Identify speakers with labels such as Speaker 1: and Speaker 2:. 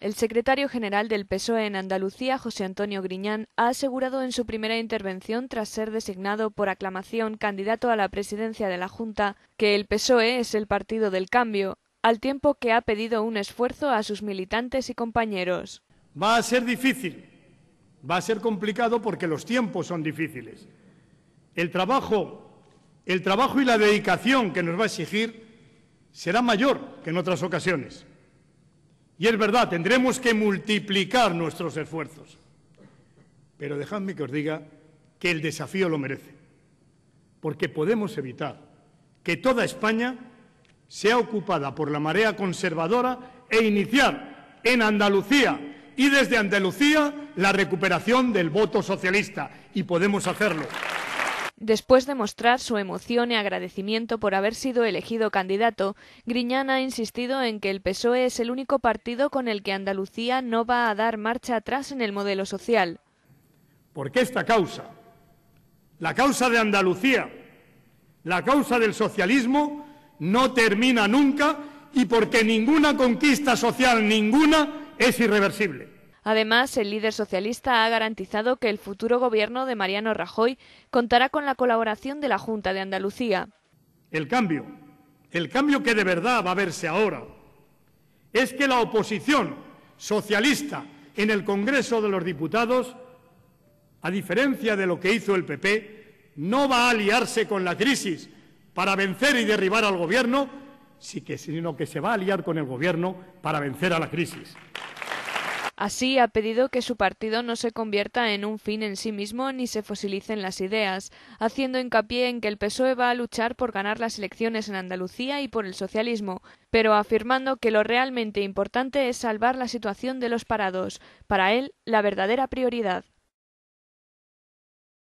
Speaker 1: El secretario general del PSOE en Andalucía, José Antonio Griñán, ha asegurado en su primera intervención, tras ser designado por aclamación candidato a la presidencia de la Junta, que el PSOE es el partido del cambio, al tiempo que ha pedido un esfuerzo a sus militantes y compañeros.
Speaker 2: Va a ser difícil, va a ser complicado porque los tiempos son difíciles. El trabajo, el trabajo y la dedicación que nos va a exigir será mayor que en otras ocasiones. Y es verdad, tendremos que multiplicar nuestros esfuerzos. Pero dejadme que os diga que el desafío lo merece, porque podemos evitar que toda España sea ocupada por la marea conservadora e iniciar en Andalucía y desde Andalucía la recuperación del voto socialista. Y podemos hacerlo.
Speaker 1: Después de mostrar su emoción y agradecimiento por haber sido elegido candidato, Griñán ha insistido en que el PSOE es el único partido con el que Andalucía no va a dar marcha atrás en el modelo social.
Speaker 2: Porque esta causa, la causa de Andalucía, la causa del socialismo, no termina nunca y porque ninguna conquista social, ninguna, es irreversible.
Speaker 1: Además, el líder socialista ha garantizado que el futuro gobierno de Mariano Rajoy contará con la colaboración de la Junta de Andalucía.
Speaker 2: El cambio, el cambio que de verdad va a verse ahora, es que la oposición socialista en el Congreso de los Diputados, a diferencia de lo que hizo el PP, no va a aliarse con la crisis para vencer y derribar al Gobierno, sino que se va a aliar con el Gobierno para vencer a la crisis.
Speaker 1: Así ha pedido que su partido no se convierta en un fin en sí mismo ni se fosilicen las ideas, haciendo hincapié en que el PSOE va a luchar por ganar las elecciones en Andalucía y por el socialismo, pero afirmando que lo realmente importante es salvar la situación de los parados, para él la verdadera prioridad.